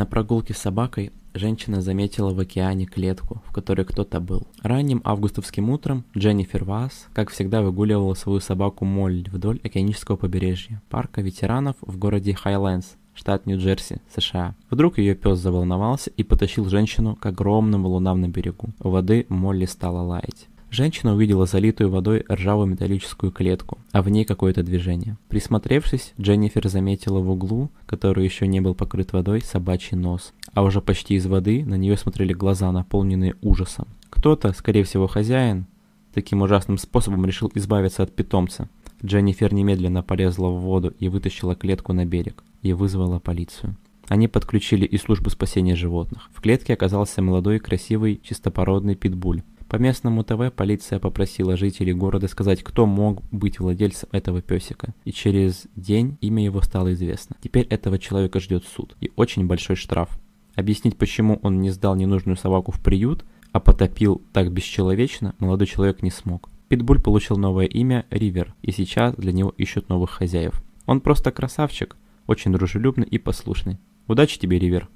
На прогулке с собакой женщина заметила в океане клетку, в которой кто-то был. Ранним августовским утром Дженнифер Васс, как всегда, выгуливала свою собаку Молли вдоль океанического побережья парка ветеранов в городе Хайлендс, штат Нью-Джерси, США. Вдруг ее пес заволновался и потащил женщину к огромным валунам на берегу. У воды Молли стала лаять. Женщина увидела залитую водой ржавую металлическую клетку, а в ней какое-то движение. Присмотревшись, Дженнифер заметила в углу, который еще не был покрыт водой, собачий нос. А уже почти из воды на нее смотрели глаза, наполненные ужасом. Кто-то, скорее всего хозяин, таким ужасным способом решил избавиться от питомца. Дженнифер немедленно полезла в воду и вытащила клетку на берег и вызвала полицию. Они подключили и службу спасения животных. В клетке оказался молодой, красивый, чистопородный питбуль. По местному ТВ полиция попросила жителей города сказать, кто мог быть владельцем этого песика. И через день имя его стало известно. Теперь этого человека ждет суд и очень большой штраф. Объяснить, почему он не сдал ненужную собаку в приют, а потопил так бесчеловечно, молодой человек не смог. Питбуль получил новое имя Ривер, и сейчас для него ищут новых хозяев. Он просто красавчик, очень дружелюбный и послушный. Удачи тебе, Ривер!